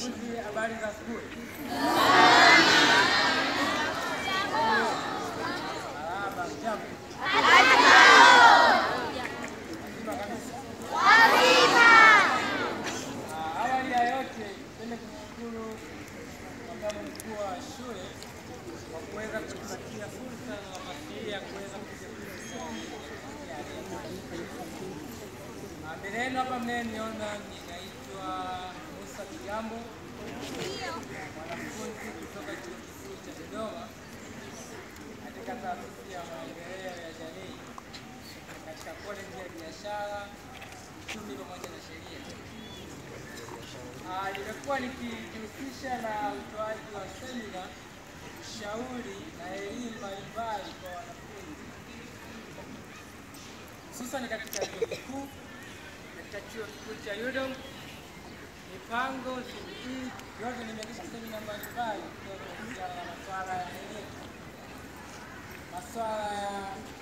Wanafunzi, habari za asubuhi. Awali ya yote pende kushukuru makamu mkuu wa shule kwa kuweza kutupatia fursa na nafasi ya kuweza leo. Ah, Mbele yenu hapa mnayeniona ninaitwa Kigambo, mwanafunzi kutoka chuo kikuu cha Dodoma katika taasisi ya maendeleo ya jamii katika koleji ya biashara, uchumi pamoja na sheria. Ah, Nimekuwa nikijihusisha na utoaji wa semina, ushauri na elimu mbalimbali kwa wanafunzi. Hususan katika vyuo kikuu, katika chuo kikuu cha UDOM, mipango CBE, yote nimeendesha semina mbalimbali kuhusiana na masuala ya elimu, masuala ya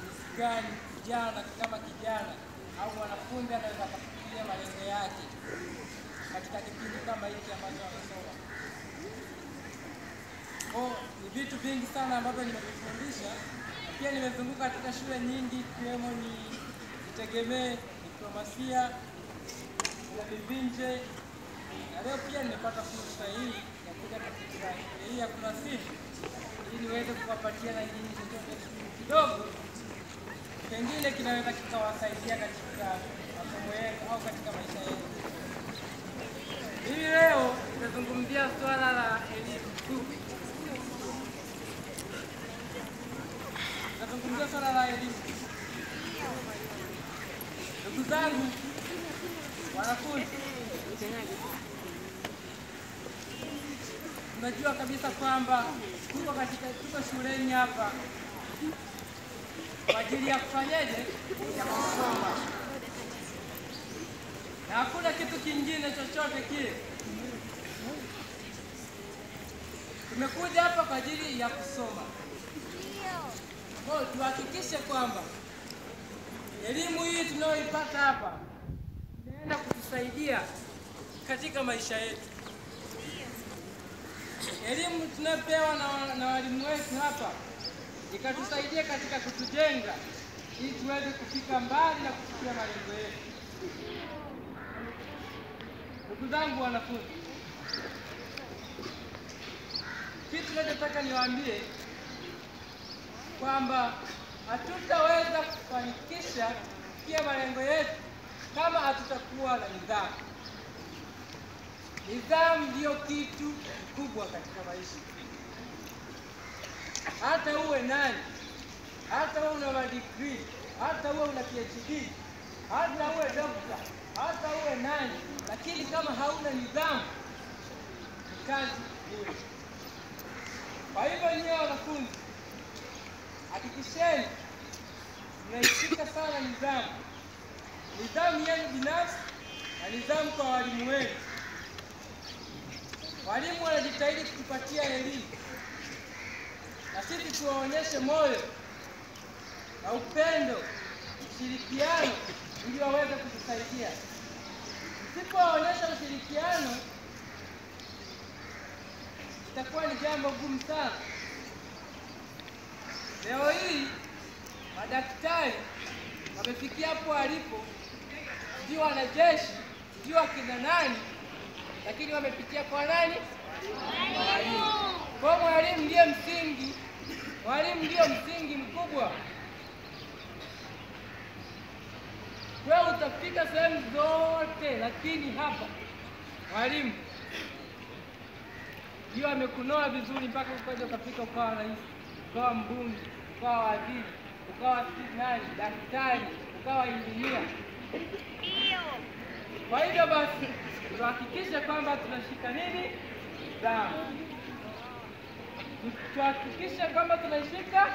jinsi gani kijana kama kijana au mwanafunzi anaweza akafikiria malengo yake katika kipindi kama hiki ambacho wanasoma. Kwa ni vitu vingi sana ambavyo nimevifundisha, pia nimezunguka katika shule nyingi ikiwemo ni Jitegemee, diplomasia ya Vivinje, na leo pia nimepata fursa hii ya kuja katika hii ya Kurasifu ili niweze kuwapatia na nyinyi chochote kidogo pengine kinaweza kikawasaidia katika masomo yenu au katika maisha yenu. Hii leo tutazungumzia swala la elimu tu. Tutazungumzia swala la elimu. Ndugu zangu wanafunzi, tunajua kabisa kwamba tuko katika tuko shuleni hapa kwa ajili ya kufanyaje, Ya kusoma, na hakuna kitu kingine chochote kile. Tumekuja hapa kwa ajili ya kusoma. Kwa tuhakikishe kwamba elimu hii tunayoipata hapa inaenda kutusaidia katika maisha yetu. Elimu tunayopewa na, na walimu wetu hapa ikatusaidia katika kutujenga ili tuweze kufika mbali na kufikia malengo yetu. Ndugu zangu wanafunzi, kitu nachotaka niwaambie kwamba hatutaweza kufanikisha kufikia malengo yetu kama hatutakuwa na nidhamu. Nidhamu ndiyo kitu kikubwa katika maisha. Hata uwe nani, hata uwe una madigrii, hata uwe una PhD, hata uwe dokta, hata uwe nani, lakini kama hauna nidhamu, ni kazi bure. Kwa hivyo nyewe wanafunzi, hakikisheni mnaishika sana nidhamu, nidhamu yenu binafsi na nidhamu kwa walimu wenu. Walimu wanajitahidi kutupatia elimu na sisi tuwaonyeshe moyo na upendo, ushirikiano, ili waweze kutusaidia. Msipowaonyesha ushirikiano, itakuwa ni jambo gumu sana. Leo hii madaktari wamefikia hapo alipo, ndio wanajeshi, ndio wakina nani, lakini wamepitia kwa nani? Mwalimu. Kwa mwalimu ndiye msingi, mwalimu ndiyo msingi mkubwa. Wewe utafika sehemu zote, lakini hapa mwalimu ndio amekunoa vizuri mpaka ukaja ukafika ukawa rais, ukawa mbunge, ukawa waziri, ukawa si nani, daktari, ukawa injinia. Kwa hivyo basi tuhakikishe kwamba tunashika nini? Damu. Tuhakikishe kwamba tunashika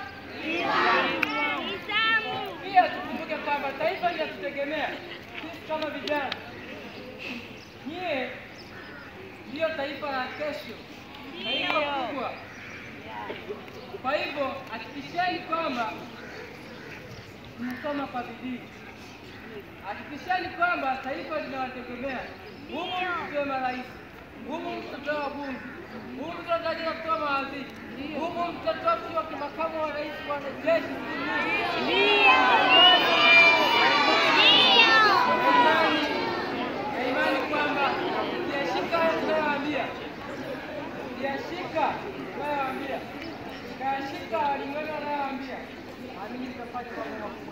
pia tukumbuke kwamba taifa linatutegemea sisi kama vijana. Nyie ndiyo taifa la kesho, taifa kubwa. Kwa hivyo hakikisheni kwamba mnasoma kwa bidii, hakikisheni kwamba taifa linawategemea. Humu msiwe marais, humu mtatoa wabunge, humu mtataja kutoa mawaziri, humu mtatoa pia kimakamu wa rais wa jeshi. Na imani kwamba tunayowaambia, ukiyashika tunayowaambia, walimwengu wanayowaambia, amini mtafanya mambo makubwa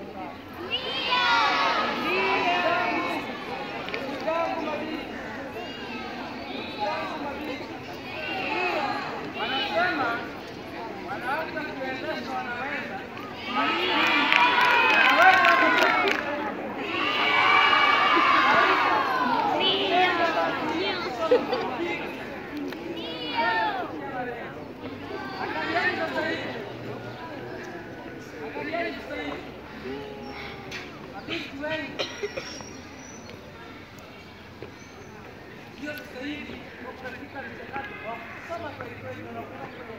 Come on, please, please, please.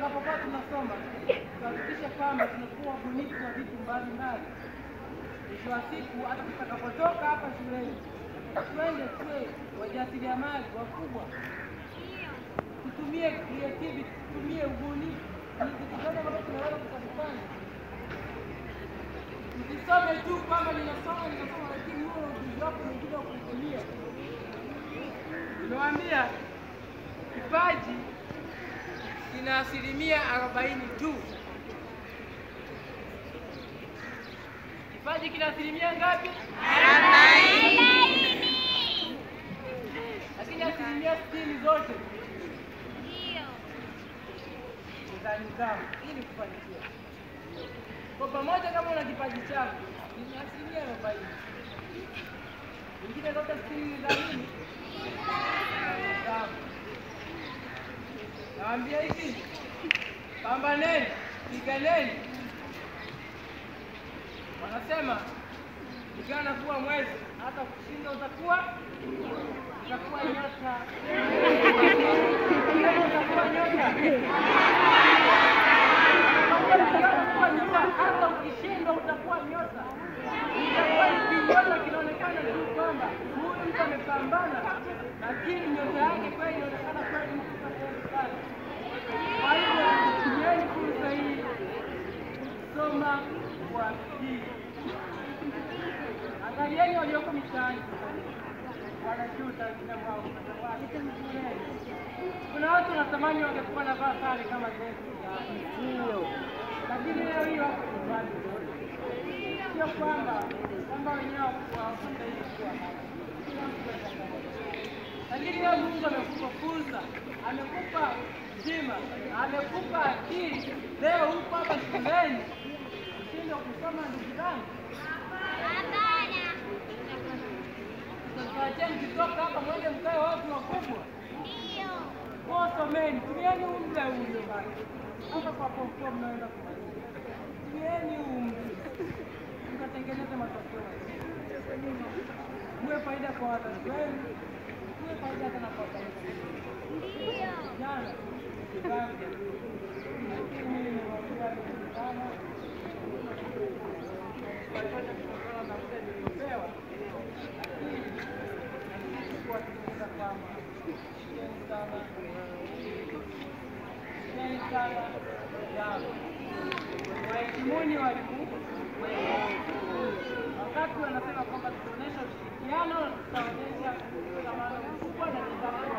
Moja, tutakapokuwa tunasoma tuhakikishe kwamba tunakuwa bunifu wa vitu mbalimbali. Mwisho wa siku, hata tutakapotoka hapa shuleni, twende tuwe wajasiriamali wakubwa, tutumie creativity, tutumie ubunifu. Ni tunaweza tukavifanya? Usisome tu kwamba ninasoma ninasoma, lakini huo ujuzi wako mwingine wa kutumia. Nimewaambia kipaji kina asilimia arobaini tu. Kipaji kina asilimia ngapi? Lakini asilimia sitini zote ndio za nidhamu ili kufanikiwa. Kwa pamoja, kama una kipaji chako ni asilimia arobaini, ingine zote sitini ni za nini? Nidhamu. Nawaambia hivi, pambaneni, piganeni. Wanasema pigana kuwa mwezi, hata kushinda utakuwa utakuwa nyota. Utakuwa nyota. Nyota, kinaonekana tu kwamba huyu mtu amepambana, lakini nyota yake kweli inaonekana kweli mtu kateli sana. Kwa hivyo tumieni fursa hii kusoma wa bidii. Angalieni walioko mitaani wanajuta. Kuna watu wanatamani wangekuwa navaa sare kama zetu, lakini leo hiyo wako nyumbani. Sio kwamba kwamba wenyewe kuwa lakini leo Mungu amekupa fursa, amekupa uzima, amekupa akili. Leo uko hapa shuleni, kusoma, ndugu zangu. Sasa mkitoka hapa mwende mkae watu wakubwa, wasomeni, tumieni huu muda uliobaki Hapa kwa pokuwa mnaenda kumaliza, tumieni huu mkatengeneze matokeo, Mwe faida kwa wazazi wenu, Mwe faida hata na kwa taifa. Jana mimi nimewaambia vizuri sana waheshimuni walimu wakati wanasema kwamba tutaonyesha ushirikiano tutaonyesha mshikamano mkubwa na nidhamu.